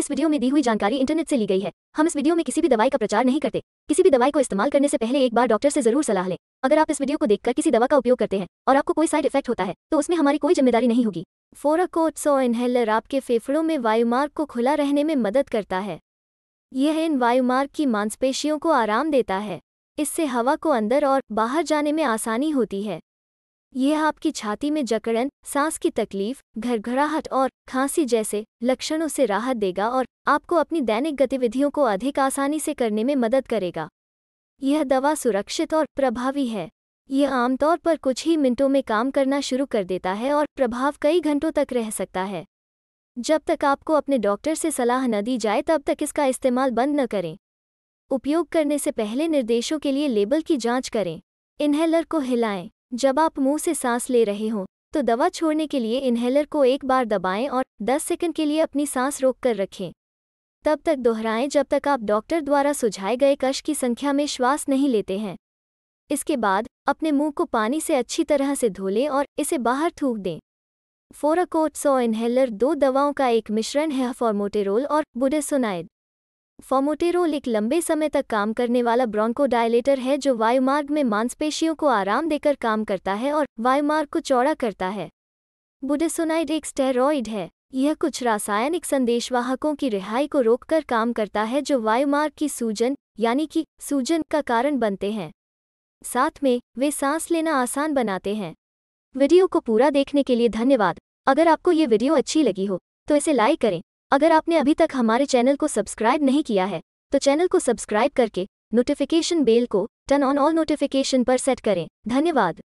इस वीडियो में दी हुई जानकारी इंटरनेट से ली गई है। हम इस वीडियो में किसी भी दवाई का प्रचार नहीं करते। किसी भी दवाई को इस्तेमाल करने से पहले एक बार डॉक्टर से ज़रूर सलाह लें। अगर आप इस वीडियो को देखकर किसी दवा का उपयोग करते हैं और आपको कोई साइड इफ़ेक्ट होता है तो उसमें हमारी कोई ज़िम्मेदारी नहीं होगी। फोराकोट्सो इनहेलर आपके फेफड़ों में वायुमार्ग को खुला रहने में मदद करता है। यह इन वायुमार्ग की मांसपेशियों को आराम देता है। इससे हवा को अंदर और बाहर जाने में आसानी होती है। यह आपकी छाती में जकड़न, सांस की तकलीफ़, घरघराहट और खांसी जैसे लक्षणों से राहत देगा और आपको अपनी दैनिक गतिविधियों को अधिक आसानी से करने में मदद करेगा। यह दवा सुरक्षित और प्रभावी है। यह आमतौर पर कुछ ही मिनटों में काम करना शुरू कर देता है और प्रभाव कई घंटों तक रह सकता है। जब तक आपको अपने डॉक्टर से सलाह न दी जाए, तब तक इसका इस्तेमाल बंद न करें। उपयोग करने से पहले निर्देशों के लिए लेबल की जाँच करें। इन्हेलर को हिलाएँ। जब आप मुँह से सांस ले रहे हों तो दवा छोड़ने के लिए इन्हेलर को एक बार दबाएँ और 10 सेकंड के लिए अपनी सांस रोक कर रखें। तब तक दोहराएँ जब तक आप डॉक्टर द्वारा सुझाए गए कश की संख्या में श्वास नहीं लेते हैं। इसके बाद, अपने मुँह को पानी से अच्छी तरह से धो लें और इसे बाहर थूक दें। फोराकोट सौ इन्हेलर दो दवाओं का एक मिश्रण है फॉर्मोटेरोल और बुडेसोनाइड। फॉर्मोटेरोल एक लंबे समय तक काम करने वाला ब्रोंकोडायलेटर है जो वायुमार्ग में मांसपेशियों को आराम देकर काम करता है और वायुमार्ग को चौड़ा करता है। बुडेसोनाइड एक स्टेरॉइड है। यह कुछ रासायनिक संदेशवाहकों की रिहाई को रोककर काम करता है जो वायुमार्ग की सूजन, यानी कि सूजन का कारण बनते हैं। साथ में, वे सांस लेना आसान बनाते हैं। वीडियो को पूरा देखने के लिए धन्यवाद। अगर आपको ये वीडियो अच्छी लगी हो तो इसे लाइक करें। अगर आपने अभी तक हमारे चैनल को सब्सक्राइब नहीं किया है तो चैनल को सब्सक्राइब करके नोटिफिकेशन बेल को टर्न ऑन ऑल नोटिफिकेशन पर सेट करें। धन्यवाद।